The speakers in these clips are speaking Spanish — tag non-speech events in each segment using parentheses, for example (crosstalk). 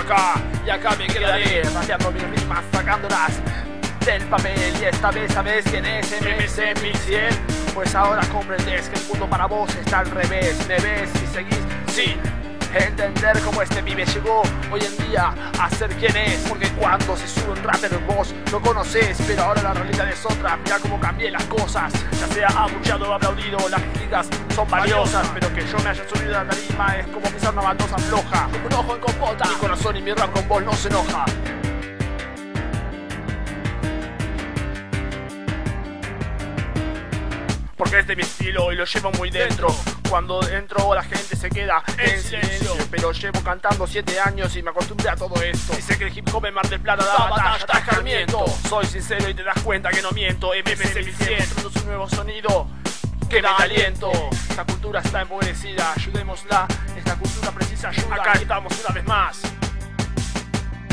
acá. Y acá me quedaré rapeando mis rimas, sacándolas del papel. Y esta vez sabes quién es MC 1100 pues ahora comprendes que el mundo para vos está al revés. Me ves y seguís. Sin entender cómo este pibe llegó hoy en día a ser quien es. Porque cuando se sube un rapper vos lo conoces pero ahora la realidad es otra. Mira cómo cambié las cosas. Ya sea abuchado o aplaudido las críticas son valiosas. Pero que yo me haya subido a la tarima es como pisar una baldosa floja. Un ojo en compota. Mi corazón y mi rap con vos no se enoja. Porque este es mi estilo y lo llevo muy dentro. Cuando entro la gente se queda en silencio, pero llevo cantando 7 años y me acostumbré a todo esto. Sé que el hip hop en Mar del Plata da batalla, da escarmiento. Soy sincero y te das cuenta que no miento. MPC 1100, es un nuevo sonido que da aliento. Esta cultura está empobrecida, ayudémosla. Esta cultura precisa ayuda. Acá estamos una vez más.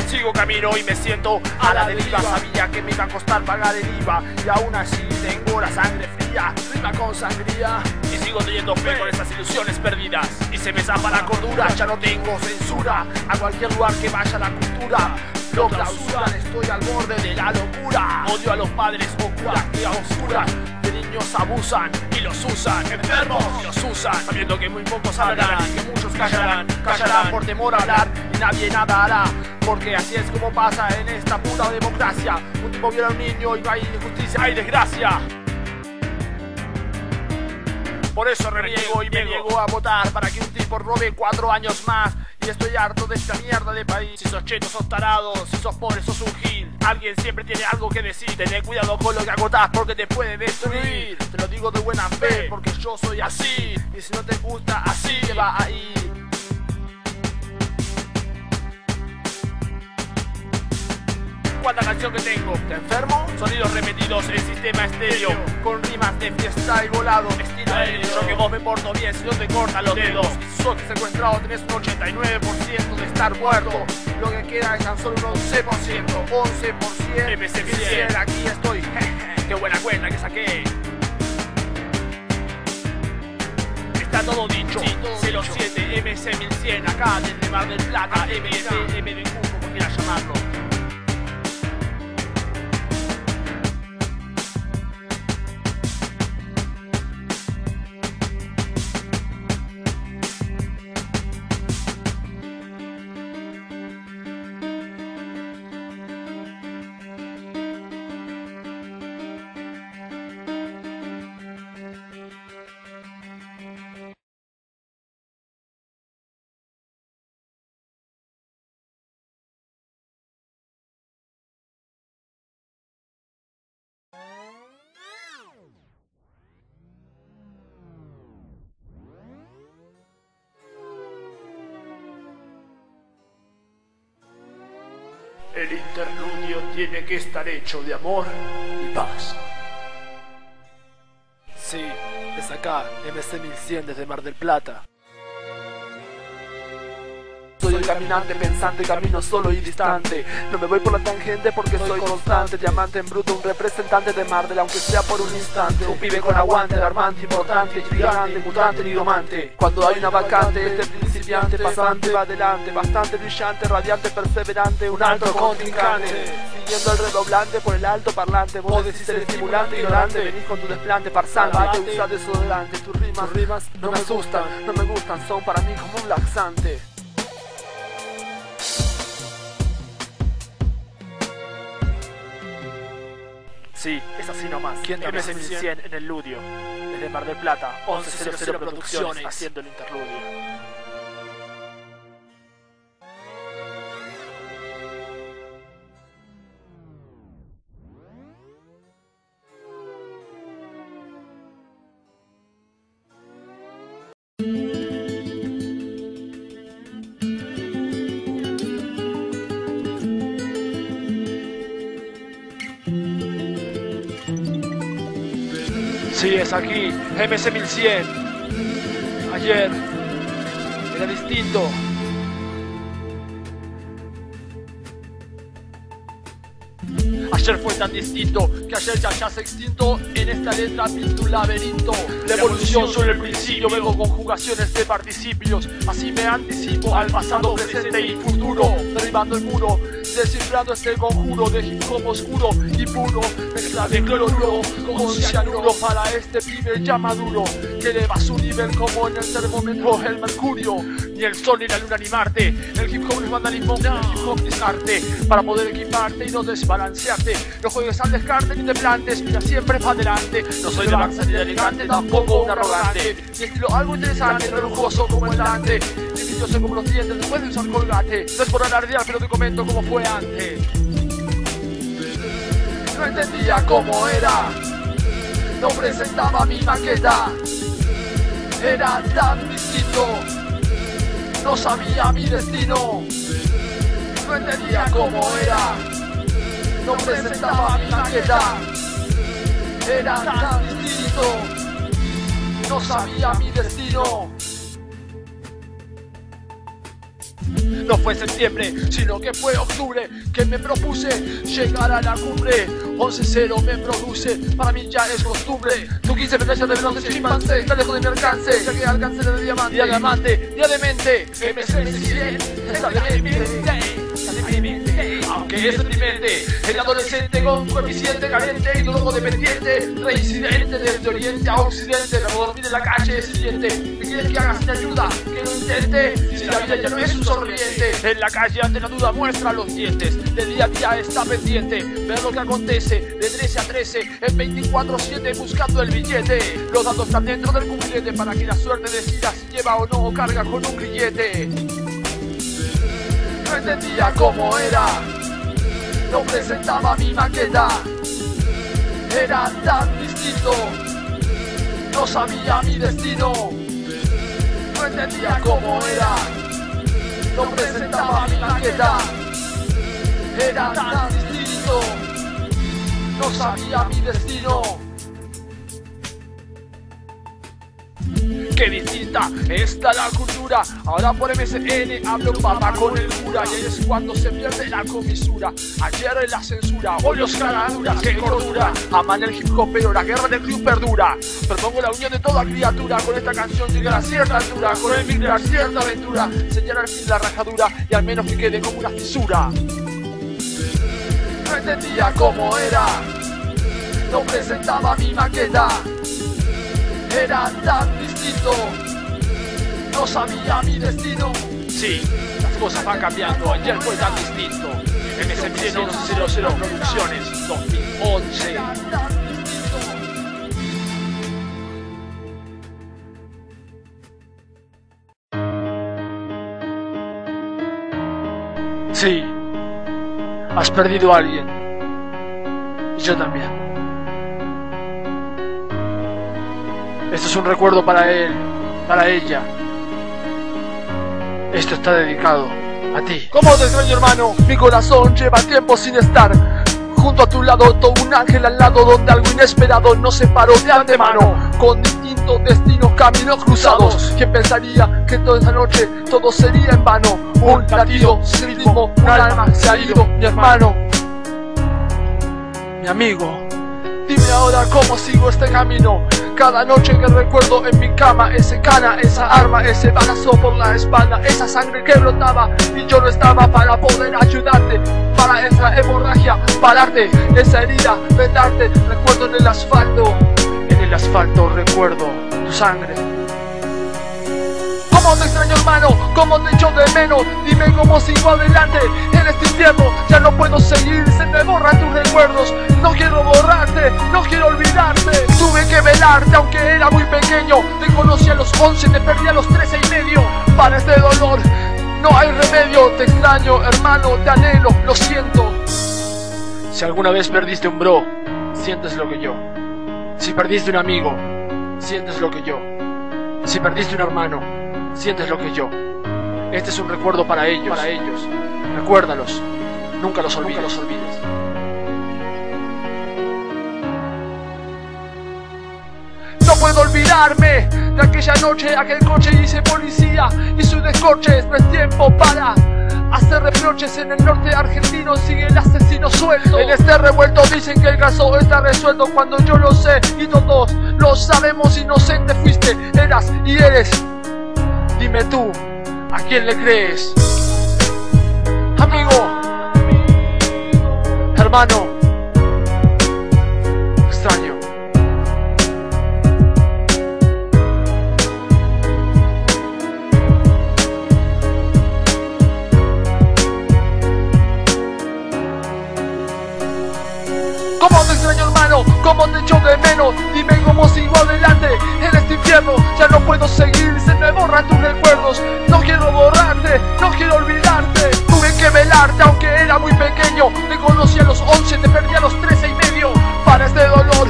Sigo camino y me siento a la deriva. Sabía que me iba a costar pagar el IVA Y aún así tengo la sangre fría Rima con sangría. Y sigo teniendo fe con esas ilusiones perdidas. Y se me zapa la cordura, ya no tengo censura. A cualquier lugar que vaya la cultura Lo clausuran, estoy al borde de la locura. Odio a los padres oscuras que a oscuras. De niños abusan y los usan. Enfermos y los usan. Sabiendo que muy pocos hablarán y que muchos callarán. Callarán por temor a hablar y nadie nada hará. Porque así es como pasa en esta puta democracia. Un tipo viola a un niño y no hay injusticia, hay desgracia. Por eso reniego y me niego a votar para que un tipo robe cuatro años más. Y estoy harto de esta mierda de país. Si sos cheto, sos tarado. Si sos pobre, sos un gil. Alguien siempre tiene algo que decir. Tené cuidado con lo que agotás porque te puede destruir. Te lo digo de buena fe porque yo soy así. Y si no te gusta así, te va a ir. Cuánta canción que tengo. ¿Te enfermo? Sonidos repetidos en sistema estéreo. Con rimas de fiesta y volado. Estilo aéreo. Yo que vos me porto bien si no te cortan los dedos. Sos secuestrado, tenés un 89% de estar muerto. Lo que queda es tan solo un 11%. 11%. MC 100. Aquí estoy. (laughs) Qué buena cuenta que saqué. Está todo dicho. 07 MC 1100. Acá desde Mar del Plata. MF, MDQ, como quieras llamarlo. El interludio tiene que estar hecho de amor y paz. Sí, es acá, MC 1100 desde Mar del Plata. Caminante, pensante, camino solo y distante. No me voy por la tangente porque soy constante. Diamante en bruto, un representante de Mardel, aunque sea por un instante. Un pibe con aguante, alarmante, importante, gigante, mutante, nidomante. Cuando hay una vacante, este principiante, pasante, va adelante. Bastante brillante, radiante, perseverante, un alto contrincante. Siguiendo el redoblante por el alto parlante. Vos decís el estimulante, ignorante. Venís con tu desplante, farsante. Te usa desodorante. Tus rimas, tus rimas no me asustan, no me gustan. Son para mí como un laxante. Sí, es así nomás. ¿Quién MC 1100 en el Ludio? Desde Mar del Plata, 1100 Producciones haciendo el interludio. Es aquí, MC 1100. Ayer era distinto. Ayer fue tan distinto que ayer ya ya se extinto En esta letra pinto un laberinto La evolución sobre el principio Veo conjugaciones de participios Así me anticipo al pasado, presente y futuro Derribando el muro Descifrando este conjuro de hip hop oscuro y puro. Mezcla de cloruro con cianuro Para este pibe ya maduro Que eleva su nivel como en el termómetro el mercurio. Ni el sol ni la luna ni Marte. El hip hop es vandalismo, el hip hop es arte. Para poder equiparte y no desbalancearte. No juegues al descarte ni te plantes Mira siempre para adelante No soy de Barça ni de elegante, tampoco un arrogante. Mi estilo algo interesante, no lujoso como el Dante. Envidioso como los dientes después de usar colgate. No es por alardear pero te comento cómo fue antes No entendía cómo era. No presentaba mi maqueta. Era tan distinto. No sabía mi destino. No entendía cómo era. No presentaba mi maqueta. Era tan distinto. No sabía mi destino No fue septiembre, sino que fue octubre que me propuse llegar a la cumbre. 11-0 me produce, para mí ya es costumbre. Tú quise medallas de bronce, chimpancé, está lejos de mi alcance, ya que alcance de diamante. Día diamante, día de mente, MC100, Aunque es deprimente, el adolescente con coeficiente carente y todo dependiente, reincidente desde oriente a occidente, no dormir en la calle es siguiente. ¿Qué quieres que haga sin ayuda? Que lo intente, si la vida ya no es un sonriente. En la calle ante la duda muestra los dientes, de día a día está pendiente, ver lo que acontece, de 13 a 13, en 24-7 buscando el billete. Los datos están dentro del cubilete para que la suerte decida si lleva o no o carga con un grillete. No entendía cómo era no presentaba mi maqueta. Era tan distinto, no sabía mi destino, no entendía cómo era. No presentaba mi maqueta. Era tan distinto, no sabía mi destino. Qué distinta está la cultura. Ahora por MSN hablo papá con el cura. Y es cuando se pierde la comisura. Ayer en la censura, hoy los caraduras, qué cordura. Aman el hip hop, pero la guerra del club perdura. Propongo la unión de toda criatura. Con esta canción llegar a cierta altura. Con el micro a cierta aventura. Señalar al fin la rajadura y al menos que quede como una fisura. No entendía cómo era. No presentaba mi maqueta era tan distinto. No sabía mi destino. Sí, las cosas van cambiando. Ayer fue tan distinto. MSP 1100 Producciones 2011. Sí, has perdido a alguien. Y yo también. Esto es un recuerdo para él, para ella. Esto está dedicado a ti. ¿Cómo te extraño, hermano? Mi corazón lleva tiempo sin estar. Junto a tu lado, todo un ángel al lado donde algo inesperado nos separó de antemano. Con distintos destinos, caminos cruzados. ¿Quién pensaría que toda esa noche todo sería en vano? Un latido, sin ritmo, un alma se ha ido, mi hermano. Mi amigo. Dime ahora cómo sigo este camino. Cada noche que recuerdo en mi cama ese cana, esa arma, ese balazo por la espalda, esa sangre que brotaba y yo no estaba para poder ayudarte, para esa hemorragia, pararte, esa herida, vendarte, recuerdo en el asfalto, en el asfalto recuerdo tu sangre. ¿Cómo te extraño hermano? ¿Cómo te echo de menos? Dime cómo sigo adelante en este invierno. Ya no puedo seguir, se me borran tus recuerdos. No quiero borrarte, no quiero olvidarte. Tuve que velarte aunque era muy pequeño. Te conocí a los 11, te perdí a los 13 y medio. Para este dolor no hay remedio. Te extraño hermano, te anhelo, lo siento. Si alguna vez perdiste un bro, sientes lo que yo. Si perdiste un amigo, sientes lo que yo. Si perdiste un hermano, sientes lo que yo. Este es un recuerdo para ellos, para ellos. Recuérdalos, nunca los olvides. Nunca los olvides. No puedo olvidarme de aquella noche, aquel coche hice policía y su descorche, no es tiempo para hace reproches en el norte argentino, sigue el asesino suelto. En este revuelto dicen que el caso está resuelto cuando yo lo sé y todos lo sabemos. Inocente fuiste, eras y eres. Dime tú, ¿a quién le crees? Amigo, hermano, extraño. ¿Cómo te extraño hermano? ¿Cómo te echo de menos? Dime cómo sigo adelante Ya no puedo seguir, se me borran tus recuerdos. No quiero borrarte, no quiero olvidarte. Tuve que velarte aunque era muy pequeño. Te conocí a los 11, te perdí a los 13 y medio. Para este dolor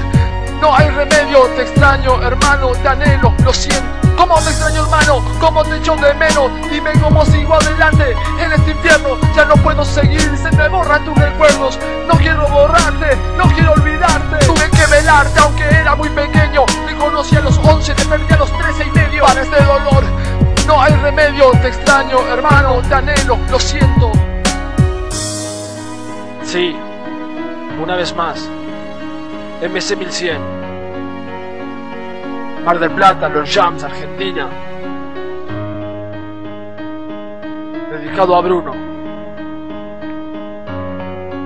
no hay remedio. Te extraño hermano, te anhelo, lo siento. ¿Cómo te extraño hermano? ¿Cómo te echo de menos? Dime cómo sigo adelante en este infierno. Ya no puedo seguir, se me borran tus recuerdos. No quiero borrarte, no quiero olvidarte. Tuve que velarte aunque era muy pequeño conocí a los 11, te perdí a los 13 y medio Para este dolor no hay remedio Te extraño hermano, te anhelo, lo siento Sí, una vez más MC 1100 Mar del Plata, Los Jams, Argentina. Dedicado a Bruno.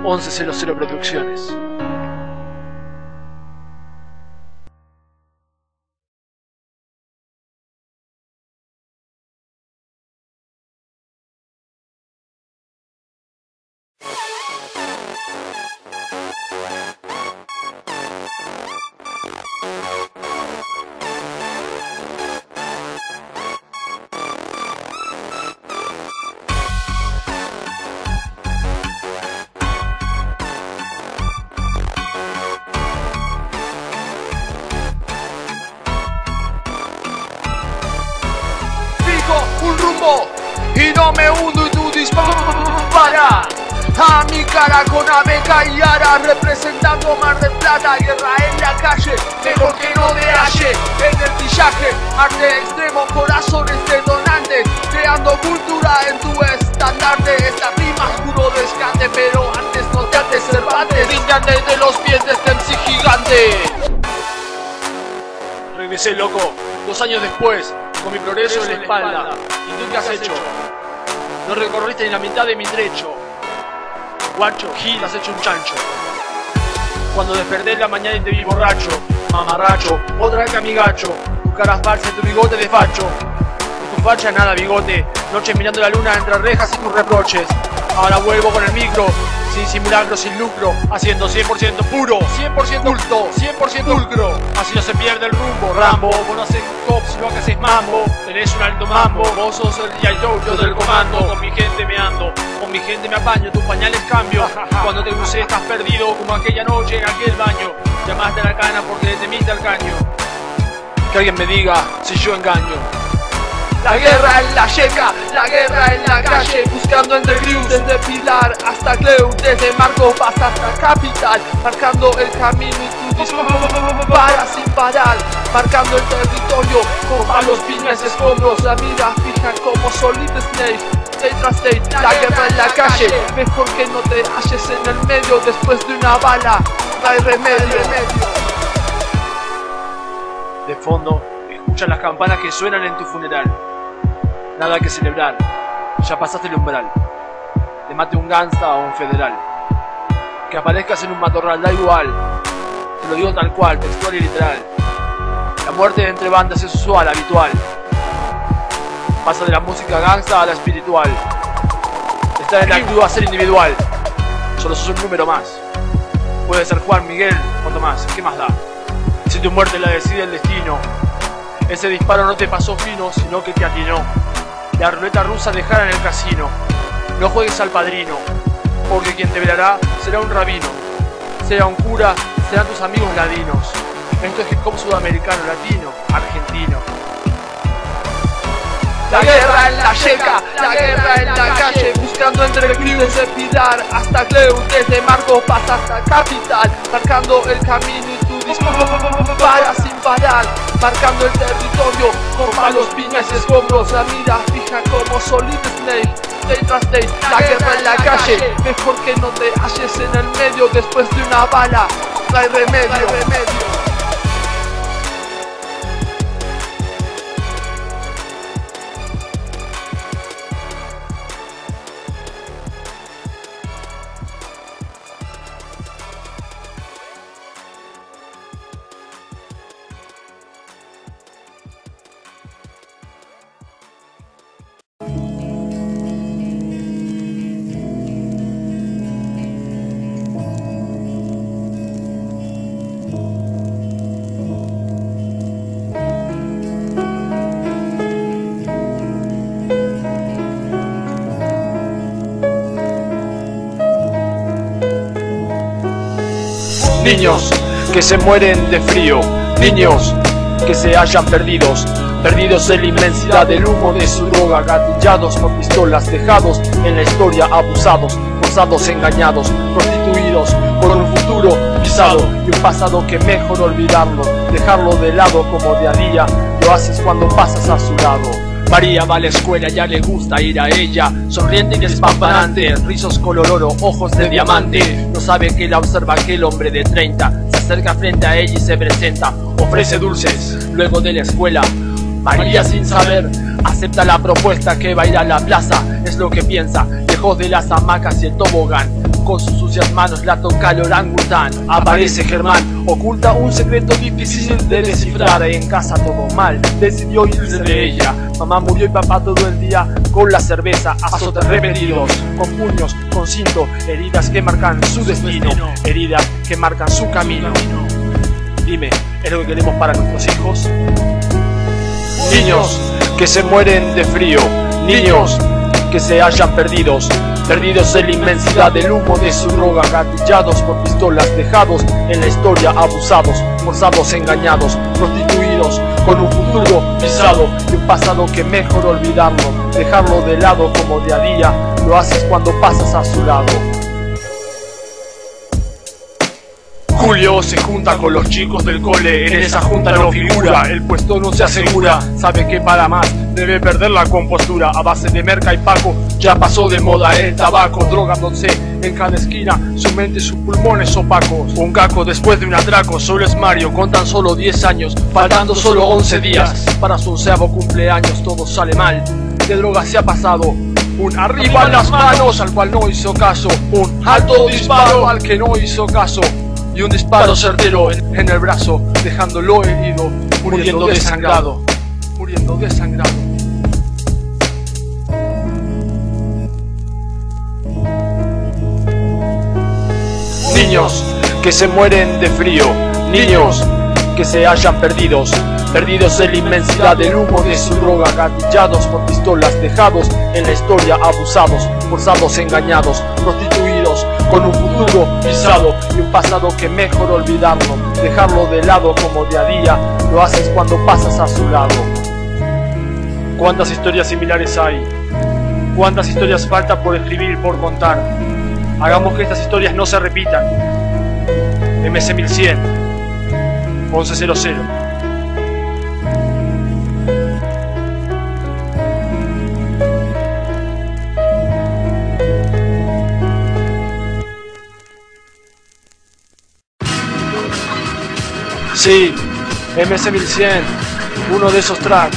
1100 Producciones. Y no me hundo y tú dispara a mi cara con Abeca y Ara representando Mar del Plata, guerra en la calle, mejor que no de halle en el pillaje, arte extremo, corazones detonantes, creando cultura en tu estandarte, esta rima puro descante, pero antes no te antes Cervantes, brillan desde los pies de este MC gigante. Regresé loco, dos años después, con mi progreso en la espalda, ¿y tú qué has hecho? No recorriste ni la mitad de mi trecho. Guacho, Gil, has hecho un chancho. Cuando desperté la mañana y te vi borracho, mamarracho, otra vez que amigacho, tu cara falsa tu bigote de facho. Y tu facha nada bigote, noche mirando la luna entre rejas y tus reproches. Ahora vuelvo con el micro, sin simulacro, sin lucro, haciendo 100% puro, 100% culto, 100% pulcro. Así no se pierde el rumbo, Rambo. Vos no haces cops, lo que haces mambo. Tenés un alto mambo, vos sos el. Joe, yo del comando. Con mi gente me ando, con mi gente me apaño, tus pañales cambio. Cuando te crucé estás perdido, como aquella noche en aquel baño. Llamaste a la cana porque le temiste al caño. Que alguien me diga si yo engaño. La guerra en la yeca, la guerra en la calle, buscando entre crews, desde Pilar hasta Cleu, desde Marco Paz hasta Capital, marcando el camino y tú para sin parar, marcando el territorio, con palos, piñas, escombros, la mira fija como Solid Snake. State tras state, la guerra en la calle, mejor que no te halles en el medio después de una bala, no hay remedio. De fondo, escuchan las campanas que suenan en tu funeral. Nada que celebrar, ya pasaste el umbral. Te mate un gangsta o un federal. Que aparezcas en un matorral, da igual. Te lo digo tal cual, textual y literal. La muerte entre bandas es usual, habitual. Pasa de la música gangsta a la espiritual. Estar en la actitud a ser individual. Solo sos un número más. Puede ser Juan, Miguel o Tomás, ¿qué más da? Si tu muerte la decide el destino, ese disparo no te pasó fino, sino que te atinó. La ruleta rusa dejara en el casino. No juegues al padrino, porque quien te velará será un rabino, sea un cura, serán tus amigos ladinos. Esto es hip hop sudamericano, latino, argentino. La guerra en la yeca, la guerra en la calle, buscando entre el desde Pilar hasta Cleu, desde Marco Paz hasta Capital, marcando el camino y tú para sin parar, marcando el territorio con palos, piñas y escombros, la mira fija como Solid Snake. day tras day, la guerra en la calle. Mejor que no te halles en el medio después de una bala. No hay remedio. Niños que se mueren de frío, niños que se hallan perdidos, perdidos en la inmensidad del humo de su droga, gatillados por pistolas, dejados en la historia, abusados, forzados, engañados, prostituidos, con un futuro pisado y un pasado que mejor olvidarlo, dejarlo de lado como de a día, lo haces cuando pasas a su lado. María va a la escuela, ya le gusta ir a ella. Sonriente y despampanante, rizos color oro, ojos de diamante. No sabe que la observa aquel hombre de 30 Se acerca frente a ella y se presenta. Ofrece dulces, luego de la escuela. María sin saber, acepta la propuesta que va a ir a la plaza. Es lo que piensa, lejos de las hamacas y el tobogán con sus sucias manos la toca el orangután. Aparece Germán, oculta un secreto difícil de descifrar. En casa todo mal, decidió irse de ella. Mamá murió y papá todo el día con la cerveza Azotes repetidos, con puños, con cinto Heridas que marcan su destino Heridas que marcan su camino. Dime, ¿es lo que queremos para nuestros hijos? Niños que se mueren de frío Niños que se hayan perdidos Perdidos en la inmensidad del humo de su droga, gatillados por pistolas, dejados en la historia, abusados, forzados, engañados, prostituidos, con un futuro pisado y un pasado que mejor olvidarlo, dejarlo de lado como de a día, lo haces cuando pasas a su lado. Julio se junta con los chicos del cole, en esa junta no figura, el puesto no se asegura, sabe que para más debe perder la compostura, a base de merca y paco, ya pasó de moda el tabaco, drogándose en cada esquina, su mente y sus pulmones opacos. Un caco después de un atraco, solo es Mario, con tan solo 10 años, faltando solo 11 días, para su onceavo cumpleaños todo sale mal, de droga se ha pasado, un arriba las manos al cual no hizo caso, un alto disparo al que no hizo caso y un disparo certero en, el brazo, dejándolo herido, muriendo desangrado, muriendo desangrado. Niños que se mueren de frío, niños que se hallan perdidos, perdidos en la inmensidad del humo de su droga, gatillados por pistolas, dejados en la historia, abusados, forzados, engañados, prostituidos, con un futuro pisado y un pasado que mejor olvidarlo, dejarlo de lado como de a día, lo haces cuando pasas a su lado. ¿Cuántas historias similares hay? ¿Cuántas historias falta por escribir por contar? Hagamos que estas historias no se repitan. MS 1100 Sí, MS1100, uno de esos tracks.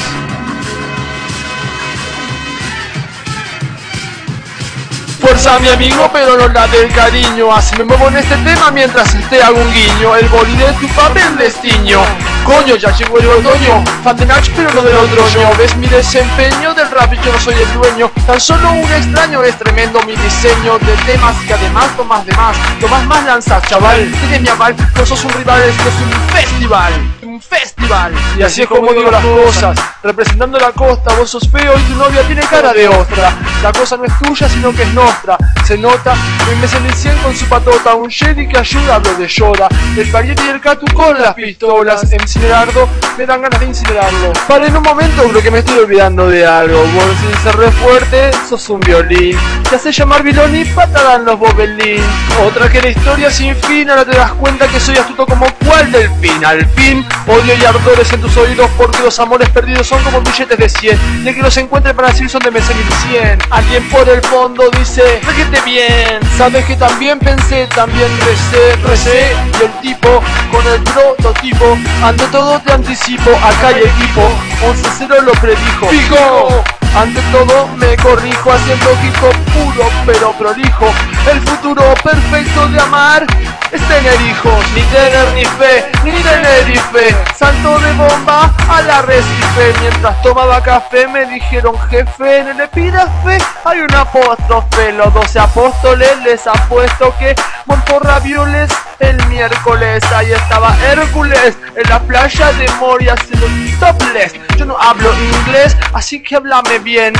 Fuerza mi amigo, pero no la del cariño. Así me muevo en este tema mientras te hago un guiño. El boli de tu papel destiño. Coño, ya llegó el otoño, Nach pero no del otoño ¿Ves mi desempeño del rap yo no soy el dueño? Tan solo un extraño, es tremendo mi diseño De temas que además tomas de más Tomas más lanzas, chaval, tienes mi aval No sos un rival, esto es un festival un festival Y así es como digo las cosas Representando la costa, vos sos feo y tu novia tiene cara de ostra La cosa no es tuya sino que es nuestra Se nota en MS1100 con su patota Un Jedi que ayuda a lo de Yoda El pariente y el Catu con las pistolas incinerarlo, me dan ganas de incinerarlo. Para en un momento creo que me estoy olvidando de algo. Vos sin ser re fuerte, sos un violín. Te hace llamar vilón y patadan los bobelín. Otra que la historia sin fin, ahora te das cuenta que soy astuto como cual del fin. Al fin Odio y ardores en tus oídos porque los amores perdidos son como billetes de 100. Y el que los encuentre para decir son de mes 1100. Alguien por el fondo dice, fíjate bien. Sabes que también pensé, también recé, recé. Y el tipo con el prototipo, ante todo te anticipo, acá hay equipo. 11-0 lo predijo. ¡Fijo! Ante todo me corrijo haciendo hip puro pero prolijo. El futuro perfecto de amar es tener hijos, ni tener ni fe, ni tener ni fe. Salto de bomba a la recife. Mientras tomaba café me dijeron jefe, en el epígrafe hay un apóstrofe. Los doce apóstoles les apuesto que montó ravioles el miércoles. Ahí estaba Hércules en la playa de Moria haciendo topless. Yo no hablo inglés, así que háblame bien.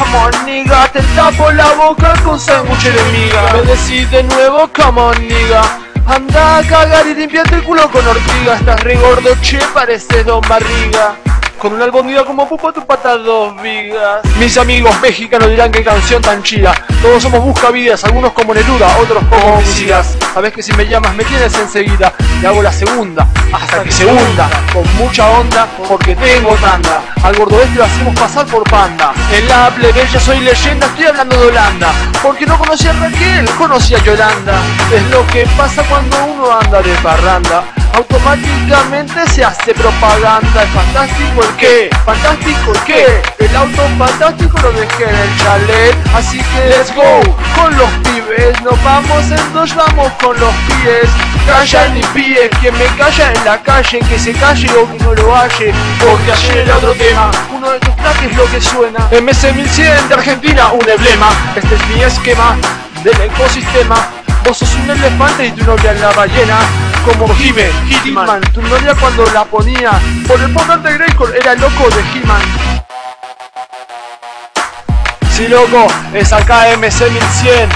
Come on, te tapo la boca con sándwich de miga. Me decís de nuevo, come on, nigga. Anda a cagar y limpiate el culo con ortiga. Estás re gordo, che, pareces Don Barriga. Con una albondida como pupo tu pata dos vigas. Mis amigos mexicanos dirán que canción tan chida. Todos somos buscavidas, algunos como Neruda, otros como homicidas. Sabes que si me llamas me tienes enseguida. Y hago la segunda, hasta que se hunda. Con mucha onda, porque tengo tanda. Al gordo este lo hacemos pasar por panda. En la plebeya soy leyenda, estoy hablando de Holanda. Porque no conocí a Raquel, conocí a Yolanda. Es lo que pasa cuando uno anda de parranda automáticamente se hace propaganda. Es fantástico el qué, fantástico el qué. El auto fantástico lo dejé en el chalet, así que let's go con los pibes. Nos vamos en dos, vamos con los pies. Calla ni pie, quien me calla en la calle, que se calle o que no lo halle. Porque ayer era otro tema, uno de tus trajes lo que suena. MC 1100 de Argentina, un emblema. Este es mi esquema del ecosistema. Vos sos un elefante y tu novia es la ballena como Jime, Hitman. Tu novia cuando la ponía por el de Grayskull era loco de He-Man. Sí, loco, es acá MC 1100,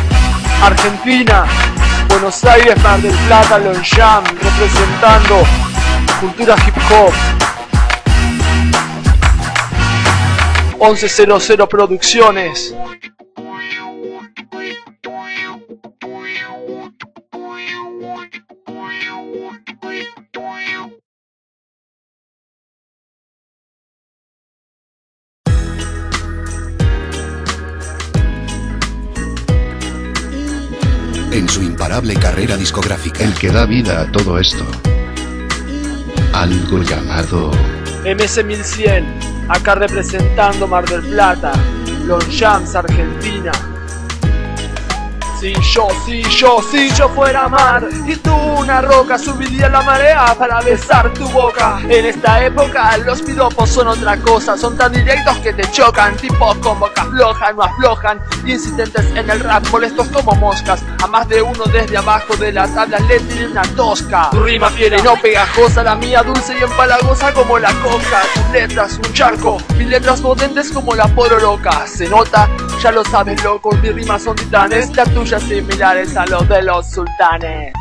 Argentina, Buenos Aires, Mar del Plata, Jam, representando cultura hip hop. 1100 Producciones. En su imparable carrera discográfica. El que da vida a todo esto. Algo llamado... MS1100, acá representando Mar del Plata, Jams, Argentina. Si yo, si yo, si yo fuera mar y tú una roca, subiría la marea para besar tu boca. En esta época los piropos son otra cosa, son tan directos que te chocan, tipos con boca floja, no aflojan, incidentes en el rap molestos como moscas. A más de uno desde abajo de la tabla le tiene una tosca. Tu rima y no pegajosa, la mía dulce y empalagosa como la coca. Tus letras un charco, mis letras potentes como la pororoca. Se nota, ya lo sabes loco, mis rimas son titanes, la tuya similares a los de los sultanes.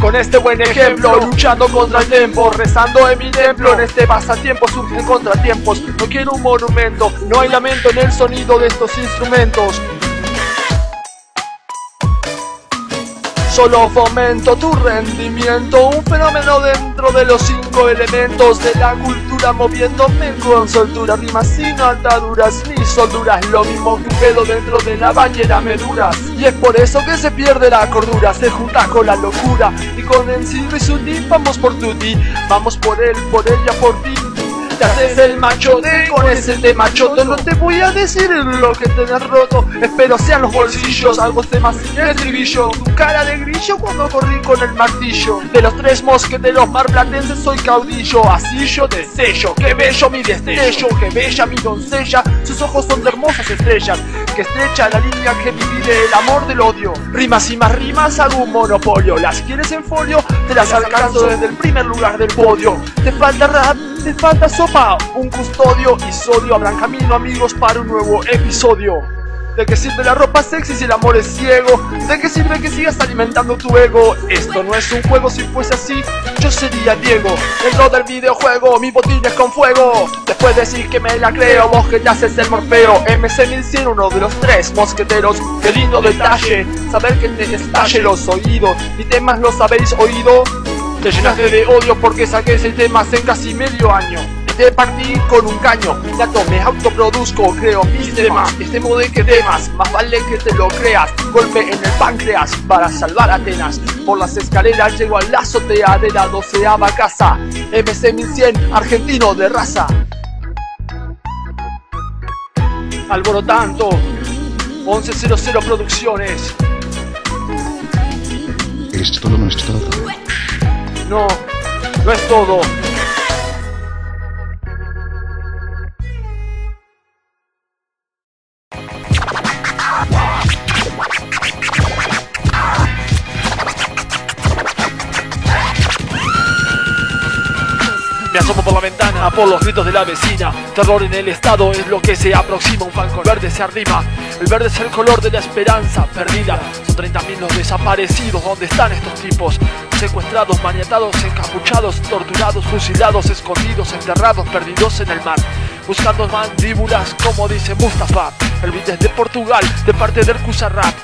Con este buen ejemplo, luchando contra el tiempo, rezando en mi templo, en este pasatiempo surgen contratiempos. No quiero un monumento, no hay lamento en el sonido de estos instrumentos. Solo fomento tu rendimiento, un fenómeno dentro de los cinco elementos de la cultura, moviéndome con soltura, rimas sin ataduras ni solduras, lo mismo que un pedo dentro de la bañera me duras. Y es por eso que se pierde la cordura, se junta con la locura, y con el y vamos por tu ti, vamos por él, por ella, por ti. Te haces el machote con ese de machote No te voy a decir lo que tenés roto Espero sean los bolsillos Algo de más sin el estribillo Tu cara de grillo cuando corrí con el martillo De los tres mosqueteros marplatenses soy caudillo Así yo te sello Que bello mi destello Que bella mi doncella Sus ojos son de hermosas estrellas Que estrecha la línea que divide el amor del odio. Rimas y más rimas hago un monopolio. Las quieres en folio Te las alcanzo desde el primer lugar del podio. Te falta rap te falta sopa, un custodio. Y sodio Habrán camino amigos para un nuevo episodio ¿De qué sirve la ropa sexy si el amor es ciego? ¿De qué sirve que sigas alimentando tu ego? Esto no es un juego, si fuese así, yo sería Diego. Dentro del videojuego, mi botín es con fuego. Después decir que me la creo, vos que te haces el morfeo. MC1100, uno de los tres mosqueteros Qué lindo detalle, saber que te estalle los oídos Mis temas los habéis oído. Te llenaste de odio porque saqué ese tema hace casi medio año te partí con un caño, gato me autoproduzco, creo mis temas, este de que temas, más vale que te lo creas, golpe en el páncreas para salvar Atenas, por las escaleras llego al azotea de la doceava casa, MC 1100, argentino de raza. Alborotando, 1100 Producciones. Esto no es todo. No, no es todo. Por los gritos de la vecina. Terror en el estado es lo que se aproxima. Un falcón verde se arrima. El verde es el color de la esperanza perdida. Son 30.000 los desaparecidos. ¿Dónde están estos tipos? Secuestrados, maniatados, encapuchados, torturados, fusilados, escondidos, enterrados, perdidos en el mar. Buscando mandíbulas, como dice Mustafa. El beat de Portugal, de parte del Cusarrap.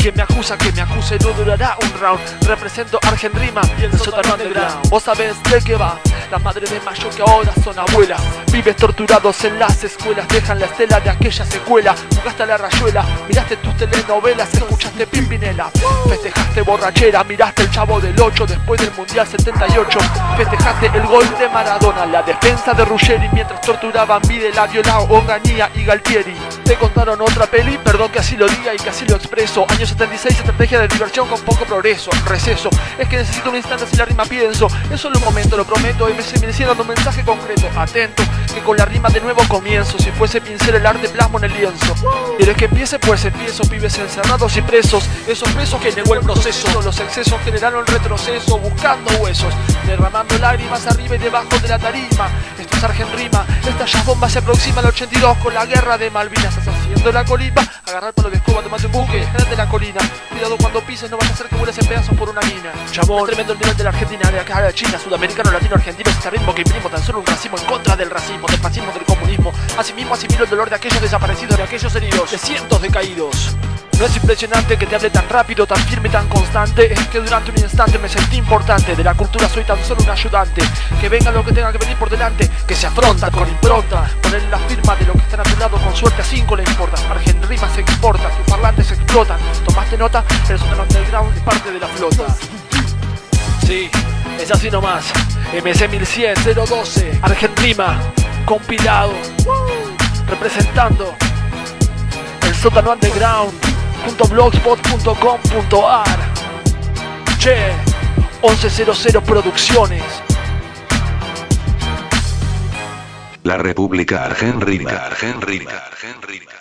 Quien me acusa, que me acuse no durará un round. Represento Argen Rima y el sótano underground. Vos sabés de qué va. Las madres de mayo que ahora son abuelas. Vives torturados en las escuelas. Dejan la estela de aquella secuela. Jugaste a la rayuela. Miraste tus telenovelas. Escuchaste Pimpinela Festejaste borrachera. Miraste el chavo del 8 Después del Mundial 78 Festejaste el gol de Maradona La defensa de Ruggeri Mientras torturaban Videla, Violao, Onganía y Galtieri. Te contaron otra peli Perdón que así lo diga y que así lo expreso. Año 76 Estrategia de diversión con poco progreso Receso Es que necesito un instante si la rima pienso Es solo un momento, lo prometo se me dando un mensaje concreto, atento, que con la rima de nuevo comienzo. Si fuese pincel el arte plasmo en el lienzo. ¿Quieres que empiece? Pues empiezo, pibes encerrados y presos. Esos presos que negó el proceso. Los excesos generaron retroceso, buscando huesos, derramando lágrimas arriba y debajo de la tarima. Esto es Argen Rima, esta ya bomba se aproxima al 82 con la guerra de Malvinas. Estás haciendo la colipa, agarrar palo de escoba, tomate un buque, de la Cuidado cuando pises, no vas a hacer que vueles en pedazos por una mina. Chabón, tremendo el nivel de la Argentina, de acá a la China, sudamericano, latino, argentino este ritmo que imprimo tan solo un racismo en contra del racismo, del fascismo, del comunismo. Asimismo asimilo el dolor de aquellos desaparecidos, de aquellos heridos, de cientos de caídos. No es impresionante que te hable tan rápido, tan firme, tan constante. Es que durante un instante me sentí importante. De la cultura soy tan solo un ayudante. Que venga lo que tenga que venir por delante. Que se afronta con impronta. Poner la firma de lo que están a tu lado con suerte a cinco le importa. Argen rima se exporta, tus parlantes explotan. ¿Tomaste nota? El sótano underground es parte de la flota. Sí, es así nomás. MC 1100 012 Argentina compilado representando el sótano underground.blogspot.com.ar Che 1100 Producciones. La República Argentina. Argentina Argentina